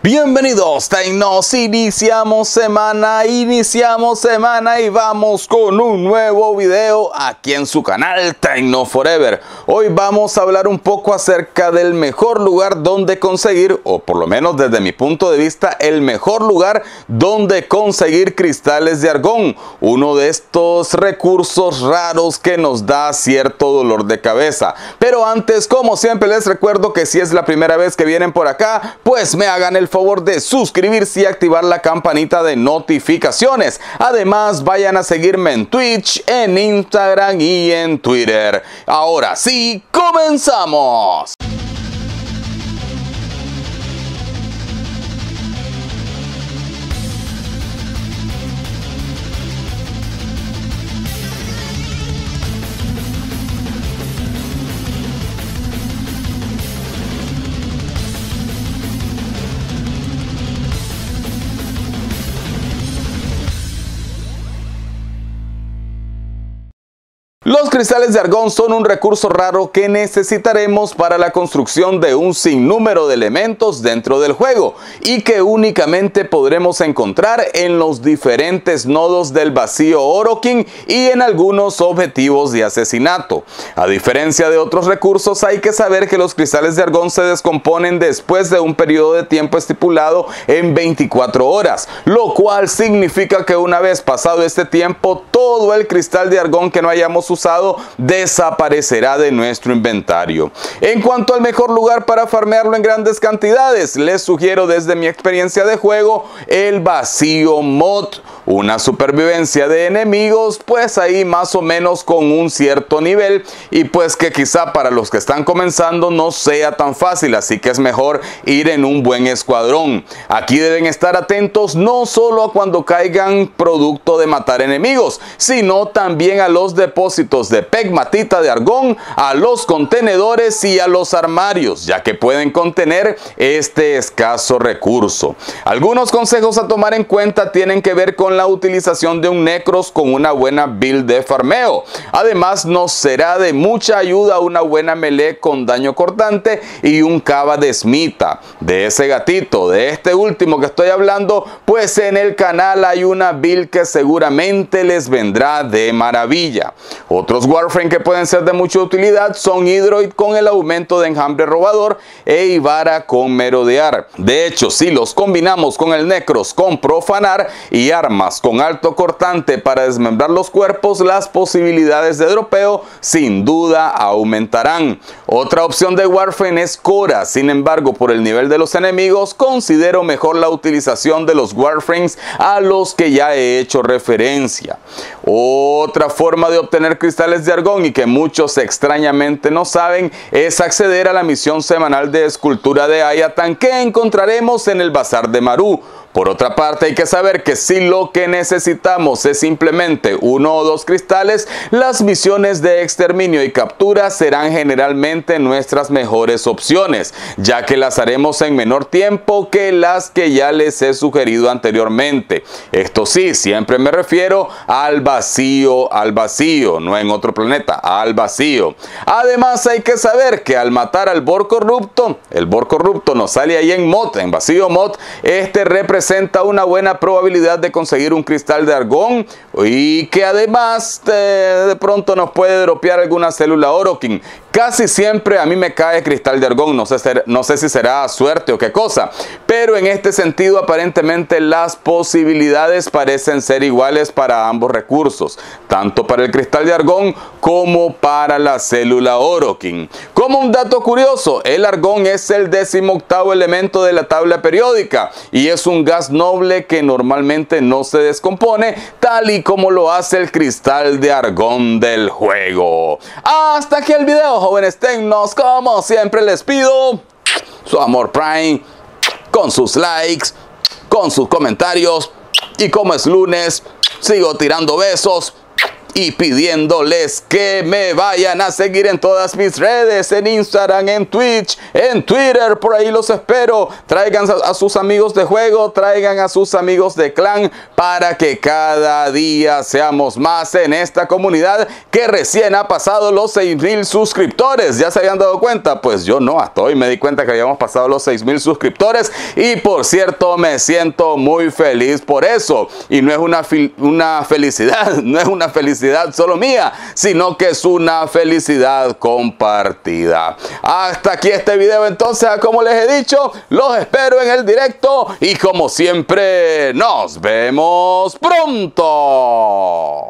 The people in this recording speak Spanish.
Bienvenidos Tecnos, iniciamos semana, iniciamos semana y vamos con un nuevo video aquí en su canal Tecno Forever. Hoy vamos a hablar un poco acerca del mejor lugar donde conseguir, o por lo menos desde mi punto de vista, el mejor lugar donde conseguir cristales de argón. Uno de estos recursos raros que nos da cierto dolor de cabeza. Pero antes, como siempre les recuerdo que si es la primera vez que vienen por acá, pues me hagan el favor de suscribirse y activar la campanita de notificaciones. Además, vayan a seguirme en Twitch, en Instagram y en Twitter. Ahora sí, comenzamos. Los cristales de argón son un recurso raro que necesitaremos para la construcción de un sinnúmero de elementos dentro del juego y que únicamente podremos encontrar en los diferentes nodos del vacío Orokin y en algunos objetivos de asesinato. A diferencia de otros recursos hay que saber que los cristales de argón se descomponen después de un periodo de tiempo estipulado en 24 horas, lo cual significa que una vez pasado este tiempo todo el cristal de argón que no hayamos usado desaparecerá de nuestro inventario. En cuanto al mejor lugar para farmearlo en grandes cantidades, les sugiero desde mi experiencia de juego el vacío mod una supervivencia de enemigos, pues ahí más o menos con un cierto nivel y pues que quizá para los que están comenzando no sea tan fácil, así que es mejor ir en un buen escuadrón. Aquí deben estar atentos no solo a cuando caigan producto de matar enemigos, sino también a los depósitos de pegmatita de argón, a los contenedores y a los armarios, ya que pueden contener este escaso recurso. Algunos consejos a tomar en cuenta tienen que ver con la utilización de un Necros con una buena build de farmeo. Además nos será de mucha ayuda una buena melee con daño cortante y un cava de Smita. De ese gatito, de este último que estoy hablando, pues en el canal hay una build que seguramente les vendrá de maravilla. Otros Warframe que pueden ser de mucha utilidad son Hydroid con el aumento de enjambre robador e Ivara con merodear. De hecho, si los combinamos con el Necros con profanar y armas con alto cortante para desmembrar los cuerpos, las posibilidades de dropeo sin duda aumentarán. Otra opción de Warframe es Cora, sin embargo por el nivel de los enemigos considero mejor la utilización de los Warframes a los que ya he hecho referencia. Otra forma de obtener cristales de argón y que muchos extrañamente no saben es acceder a la misión semanal de escultura de Ayatan que encontraremos en el Bazar de Maru por otra parte, hay que saber que si lo que necesitamos es simplemente uno o dos cristales, las misiones de exterminio y captura serán generalmente nuestras mejores opciones, ya que las haremos en menor tiempo que las que ya les he sugerido anteriormente. Esto sí, siempre me refiero al vacío, al vacío, no en otro planeta, al vacío. Además, hay que saber que al matar al Bor corrupto, el Bor corrupto nos sale ahí en mod, en vacío mod, este representa presenta una buena probabilidad de conseguir un cristal de argón y que además de, pronto nos puede dropear alguna célula Orokin. Casi siempre a mí me cae cristal de argón, no sé, si será suerte o qué cosa, pero en este sentido aparentemente las posibilidades parecen ser iguales para ambos recursos, tanto para el cristal de argón como para la célula Orokin. Como un dato curioso, el argón es el décimo octavo elemento de la tabla periódica y es un gas noble que normalmente no se descompone, tal y como lo hace el cristal de argón del juego. Hasta aquí el video, jóvenes tecnos. Como siempre les pido su amor Prime, con sus likes, con sus comentarios. Y como es lunes, sigo tirando besos y pidiéndoles que me vayan a seguir en todas mis redes, en Instagram, en Twitch, en Twitter, por ahí los espero. Traigan a, sus amigos de juego, traigan a sus amigos de clan para que cada día seamos más en esta comunidad que recién ha pasado los 6 mil suscriptores. ¿Ya se habían dado cuenta? Pues yo no, hasta hoy me di cuenta que habíamos pasado los 6 mil suscriptores y por cierto me siento muy feliz por eso. Y no es una, una felicidad, no es una solo mía, sino que es una felicidad compartida. Hasta aquí este video entonces, como les he dicho, los espero en el directo y como siempre, nos vemos pronto.